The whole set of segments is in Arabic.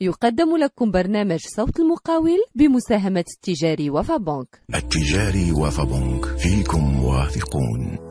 يقدم لكم برنامج صوت المقاول بمساهمة التجاري وفا بنك التجاري وفابونك فيكم واثقون.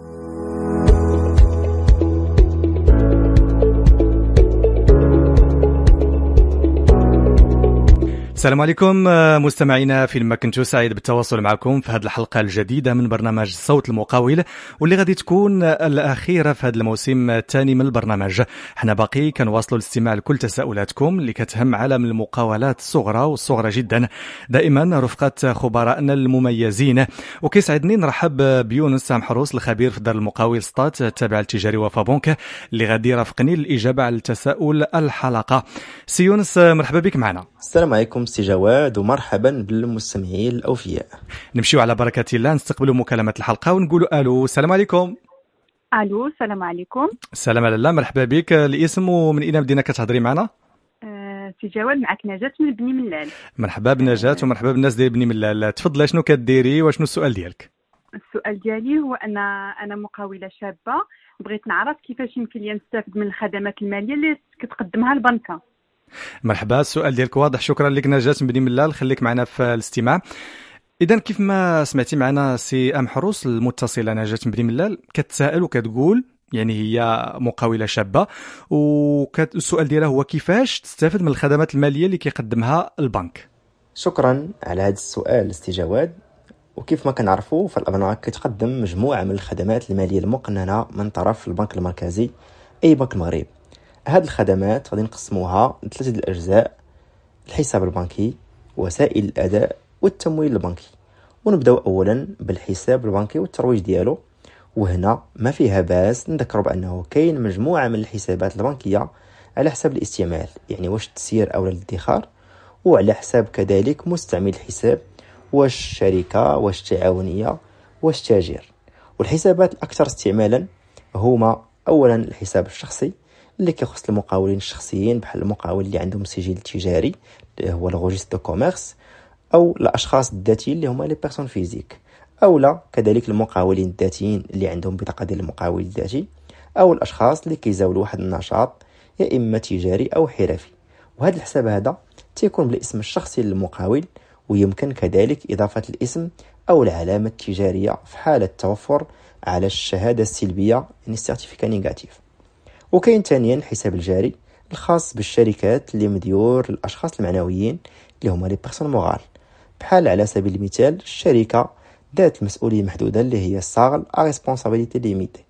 السلام عليكم آه، مستمعينا في ما كنتو سعيد بالتواصل معكم في هذه الحلقة الجديدة من برنامج صوت المقاول واللي غادي تكون الأخيرة في هذا الموسم الثاني من البرنامج. حنا باقي كنواصلوا الاستماع لكل تساؤلاتكم اللي كتهم عالم المقاولات الصغرى والصغرى جدا دائما رفقة خبرائنا المميزين. وكيسعدني نرحب بيونس سام حروس الخبير في دار المقاول ستات التابع للتجاري وفا بنك اللي غادي يرافقني للاجابه على التساؤل الحلقة. سي يونس مرحبا بك معنا. السلام عليكم سي جواد ومرحبا بالمستمعين الأوفياء. نمشيو على بركة الله نستقبلوا مكالمة الحلقة ونقولوا ألو السلام عليكم. ألو السلام عليكم. السلام على الله مرحبا بك. الاسم ومن أين مدينة كتهضري معنا؟ آه، سي جواد معك نجاة من بني ملال. مرحبا بنجاة ومرحبا بالناس ديال بني ملال. تفضل شنو كديري وشنو السؤال ديالك؟ السؤال ديالي هو أنا أنا مقاولة شابة. بغيت نعرف كيفاش يمكن لي نستافد من الخدمات المالية اللي كتقدمها البنكة. مرحبا. السؤال ديالك واضح. شكرا لك نجاة بني ملال. خليك معنا في الاستماع. اذا كيف ما سمعتي معنا سي أم حروس المتصلة نجاة بني ملال كتسائل وكتقول يعني هي مقاولة شابة والسؤال ديالها هو كيفاش تستافد من الخدمات المالية اللي كيقدمها البنك؟ شكرا على هذا السؤال استي جواد. وكيف ما كنعرفوا فالابناك كتقدم مجموعة من الخدمات المالية المقننة من طرف البنك المركزي أي بنك المغرب. هاد الخدمات غادي نقسموها لثلاثة الأجزاء الحساب البنكي وسائل الأداء والتمويل البنكي. ونبداو اولا بالحساب البنكي والترويج ديالو. وهنا ما فيها باس نذكروا بأنه كاين مجموعة من الحسابات البنكية على حساب الاستعمال يعني واش التسيير أو الادخار وعلى حساب كذلك مستعمل الحساب واش شركه واش تعاونيه واش تاجر والحسابات الأكثر استعمالا هما اولا الحساب الشخصي اللي كيخص المقاولين الشخصيين بحال المقاول اللي عندهم سجل تجاري اللي هو ال registre de commerce أو الأشخاص الذاتيين اللي هما les personnes physiques. أو لا كذلك المقاولين الذاتيين اللي عندهم بطاقة ديال المقاول الذاتي أو الأشخاص اللي كيزاولوا واحد النشاط يا إما تجاري أو حرفي. وهذا الحساب هذا تيكون بالاسم الشخصي للمقاول ويمكن كذلك إضافة الاسم أو العلامة التجارية في حالة توفر على الشهادة السلبية يعني certificat négatif وكاين ثانيا الحساب الجاري الخاص بالشركات اللي مديور الأشخاص المعنويين اللي هما les personnes morales. بحال على سبيل المثال الشركة ذات المسؤوليه المحدوده اللي هي SARL à responsabilité limitée.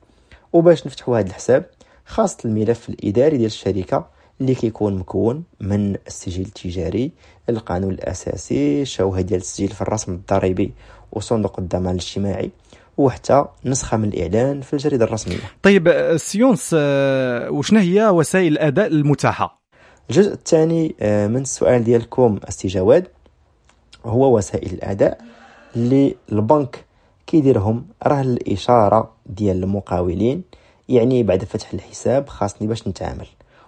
وباش نفتحوا هذا الحساب خاص الملف الإداري ديال الشركة اللي كيكون مكون من السجل التجاري القانون الأساسي الشهادة ديال التسجيل في الرسم الضريبي وصندوق الضمان الاجتماعي وحتى نسخة من الإعلان في الجريدة الرسمية. طيب سيونس آه، وشنا هي وسائل الأداء المتاحة؟ الجزء الثاني آه، من السؤال ديالكم استي جواد هو وسائل الأداء اللي البنك كيديرهم. راه الإشارة ديال المقاولين يعني بعد فتح الحساب خاصني باش نتعامل.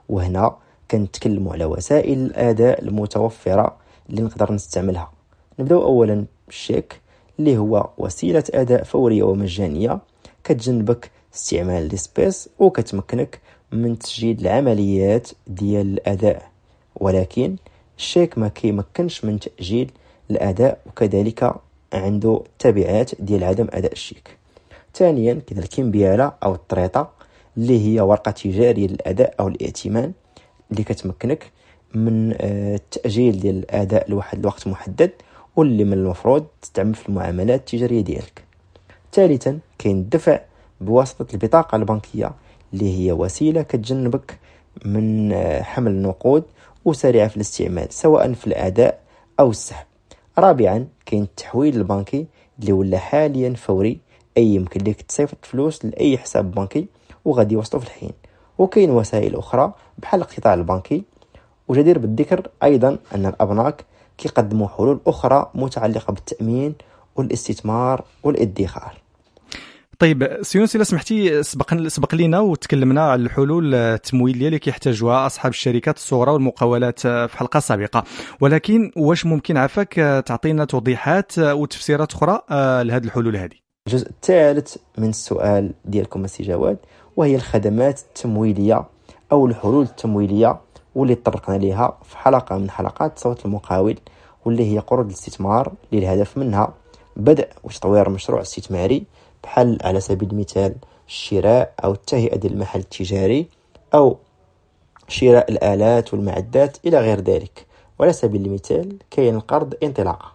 وهنا كنتكلموا على وسائل الأداء المتوفرة اللي نقدر نستعملها. نبداو اولا بالشيك. اللي هو وسيلة أداء فوريه ومجانيه كتجنبك استعمال ال espèces وكتمكنك من تسجيل العمليات ديال الأداء. ولكن الشيك ما كيمكنش من تأجيل الأداء وكذلك عنده تبعات ديال عدم أداء الشيك. ثانيا كاين الكمبيالة أو ال traite اللي هي ورقة تجاريه للاداء أو الائتمان اللي كتمكنك من آه، التاجيل ديال الأداء لواحد الوقت محدد. واللي من المفروض تستعمل في المعاملات التجارية ديالك. ثالثا كاين الدفع بواسطة البطاقة البنكية اللي هي وسيلة كتجنبك من آه، حمل النقود وسريعة في الاستعمال سواء في الأداء أو السحب. رابعا كاين التحويل البنكي اللي ولا حاليا فوري أي يمكن لك تصيفط فلوس لأي حساب بنكي وغادي يوصلوا في الحين. وكاين وسائل أخرى بحال القطاع البنكي. وجدير بالذكر أيضا أن الأبناك كيقدموا حلول أخرى متعلقة بالتأمين والاستثمار والادخار. طيب سيونس إلا سمحتي سبق سبق لينا وتكلمنا على الحلول التمويلية اللي كيحتاجوها أصحاب الشركات الصغرى والمقاولات في حلقة سابقة. ولكن واش ممكن عفاك تعطينا توضيحات وتفسيرات أخرى لهذه الحلول هذه الجزء الثالث من السؤال ديالكم السي جواد وهي الخدمات التمويلية أو الحلول التمويلية واللي تطرقنا ليها في حلقة من حلقات صوت المقاول واللي هي قروض الاستثمار اللي الهدف منها بدء وتطوير مشروع استثماري بحال على سبيل المثال الشراء أو التهيئة ديال المحل التجاري أو شراء الآلات والمعدات إلى غير ذلك. وعلى سبيل المثال كاين القرض انطلاقة.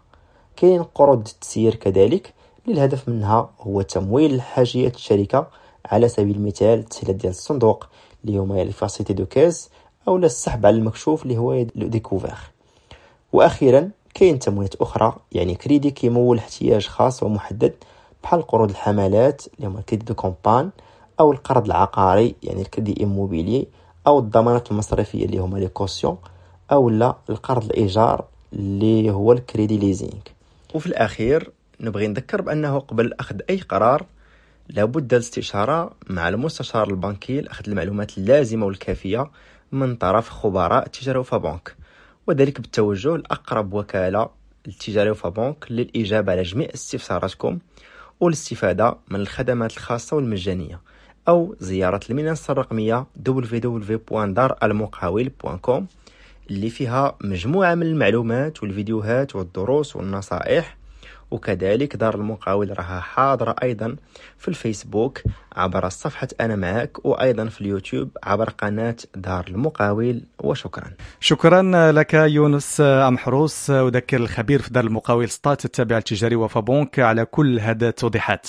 كاين قروض التسيير كذلك للهدف منها هو تمويل حاجيات الشركة على سبيل المثال التسهيلات ديال الصندوق اللي هما les facilités de caisse أو السحب على المكشوف اللي هو découvert. وأخيرا كاين تمويلات أخرى يعني كريدي كيمول احتياج خاص ومحدد بحال قروض الحملات اللي هما ال crédits de campagne أو القرض العقاري يعني ال crédit immobilier أو الضمانات المصرفية اللي هما les cautions أو لا القرض الإيجار اللي هو ال crédit leasing. وفي الأخير نبغي نذكر بأنه قبل أخذ أي قرار لابد الاستشارة مع المستشار البنكي لأخذ المعلومات اللازمة والكافية من طرف خبراء التجاري وفا بنك وذلك بالتوجه لأقرب وكالة التجاري وفا بنك للإجابة على جميع استفساراتكم والاستفادة من الخدمات الخاصة والمجانية أو زيارة المنصة الرقمية www.daralmuqawil.com اللي فيها مجموعة من المعلومات والفيديوهات والدروس والنصائح وكذلك دار المقاول راها حاضرة أيضا في الفيسبوك. عبر صفحة أنا معك وأيضا في اليوتيوب عبر قناة دار المقاول وشكرا. شكرا لك يونس أمحروس وذكر الخبير في دار المقاول ستات التابع التجاري وفابونك على كل هذه التوضيحات.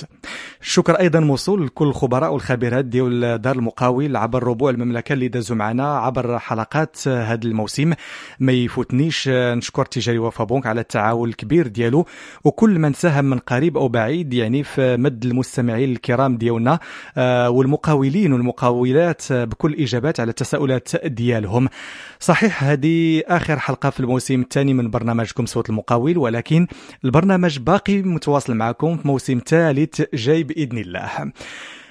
الشكر أيضا موصول لكل الخبراء والخبيرات ديال دار المقاول عبر ربوع المملكة اللي دازوا معنا عبر حلقات هذا الموسم. ما يفوتنيش نشكر التجاري وفابونك على التعاون الكبير ديالو وكل من ساهم من قريب أو بعيد يعني في مد المستمعين الكرام ديالنا. والمقاولين والمقاولات بكل إجابات على التساؤلات ديالهم. صحيح هذه آخر حلقة في الموسم الثاني من برنامجكم صوت المقاول ولكن البرنامج باقي متواصل معكم في موسم ثالث جاي بإذن الله.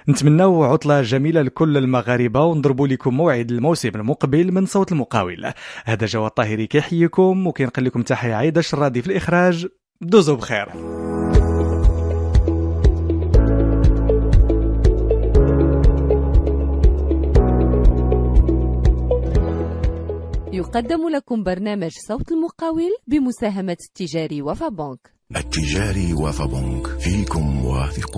نتمنوا عطلة جميلة لكل المغاربة ونضربوا لكم موعد الموسم المقبل من صوت المقاول. هذا جواد الطاهري كيحييكم وكينقل لكم تحية عيدة الشرادي في الإخراج. دوزوا بخير. يقدم لكم برنامج صوت المقاول بمساهمة التجاري وفابونك التجاري وفبنك فيكم واثقون.